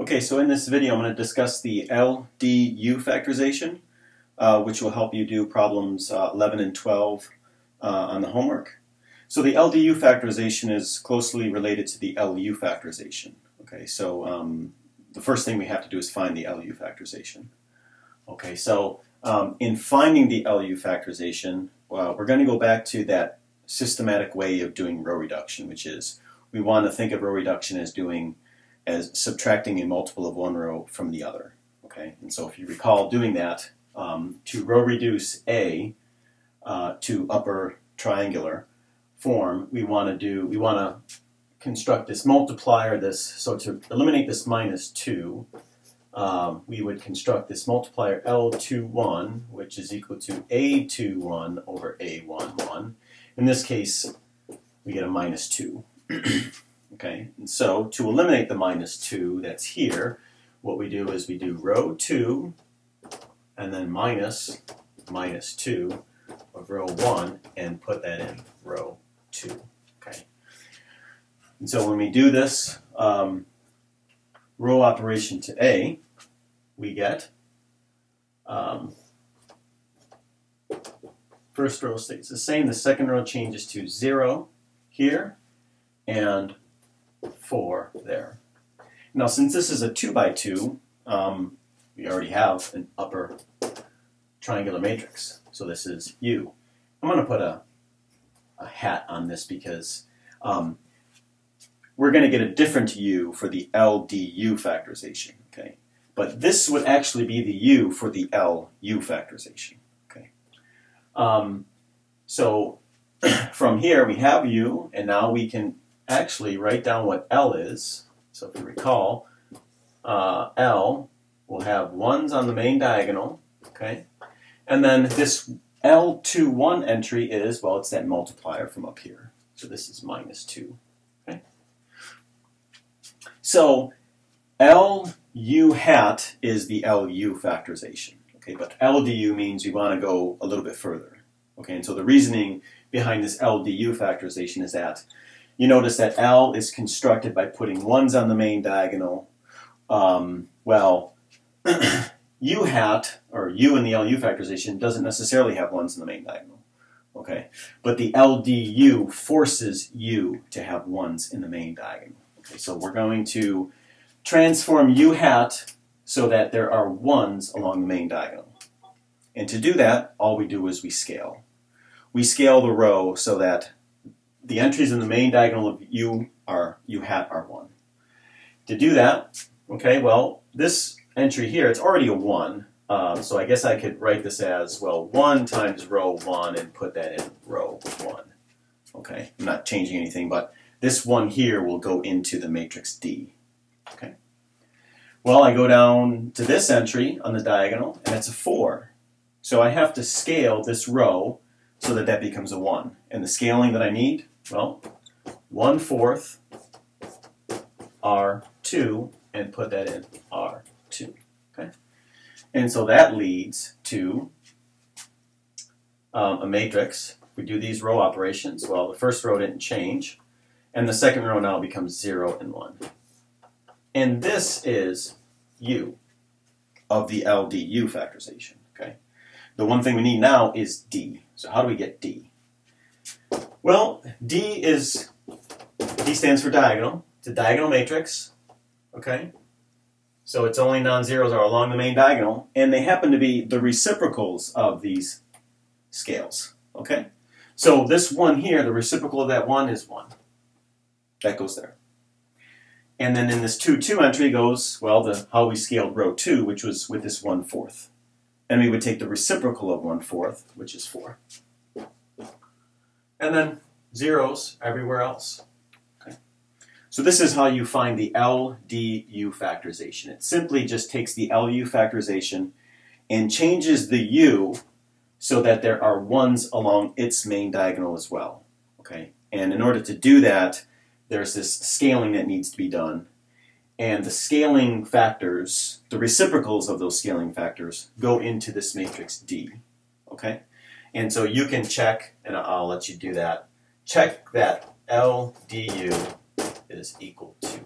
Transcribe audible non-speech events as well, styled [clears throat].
Okay, so in this video I'm going to discuss the LDU factorization, uh, which will help you do problems uh, 11 and 12 uh, on the homework. So the LDU factorization is closely related to the LU factorization. Okay, so um, the first thing we have to do is find the LU factorization. Okay, so um, in finding the LU factorization, well, we're going to go back to that systematic way of doing row reduction, which is we want to think of row reduction as doing as subtracting a multiple of one row from the other. Okay, and so if you recall doing that, um, to row reduce A uh, to upper triangular form, we want to do we want to construct this multiplier. This so to eliminate this minus two, um, we would construct this multiplier L21, which is equal to A21 over A11. In this case, we get a minus two. [clears throat] Okay, and so to eliminate the minus 2 that's here, what we do is we do row 2 and then minus minus 2 of row 1 and put that in row 2. Okay, and so when we do this um, row operation to A, we get um, first row stays the same, the second row changes to 0 here, and 4 there. Now since this is a 2 by 2, um, we already have an upper triangular matrix. So this is U. I'm going to put a, a hat on this because um, we're going to get a different U for the LDU factorization. Okay, But this would actually be the U for the LU factorization. Okay, um, So [clears throat] from here we have U, and now we can actually write down what L is. So if you recall, uh, L will have ones on the main diagonal, okay? And then this L21 entry is, well, it's that multiplier from up here. So this is minus 2, okay? So LU hat is the LU factorization, okay? But LDU means we want to go a little bit further, okay? And so the reasoning behind this LDU factorization is that you notice that L is constructed by putting ones on the main diagonal. Um, well, [clears throat] U hat, or U in the LU factorization, doesn't necessarily have ones in the main diagonal. Okay, but the LDU forces U to have ones in the main diagonal. Okay, so we're going to transform U hat so that there are ones along the main diagonal. And to do that, all we do is we scale. We scale the row so that the entries in the main diagonal of U are U hat are 1. To do that, okay, well, this entry here, it's already a 1, uh, so I guess I could write this as, well, 1 times row 1 and put that in row 1. Okay, I'm not changing anything, but this 1 here will go into the matrix D. Okay. Well, I go down to this entry on the diagonal, and it's a 4. So I have to scale this row so that that becomes a 1. And the scaling that I need, well, 1 fourth R2 and put that in R2. Okay? And so that leads to um, a matrix. We do these row operations. Well, the first row didn't change. And the second row now becomes 0 and 1. And this is U of the LDU factorization. Okay? The one thing we need now is D. So how do we get D? Well, D is, D stands for diagonal. It's a diagonal matrix, okay? So its only non-zeros are along the main diagonal, and they happen to be the reciprocals of these scales, okay? So this one here, the reciprocal of that one is 1. That goes there. And then in this 2-2 entry goes, well, the how we scaled row 2, which was with this 1 fourth. And we would take the reciprocal of 1 fourth, which is 4 and then zeros everywhere else. So this is how you find the LDU factorization. It simply just takes the LU factorization and changes the U so that there are ones along its main diagonal as well. Okay, And in order to do that, there's this scaling that needs to be done. And the scaling factors, the reciprocals of those scaling factors, go into this matrix D. Okay? And so you can check, and I'll let you do that, check that LDU is equal to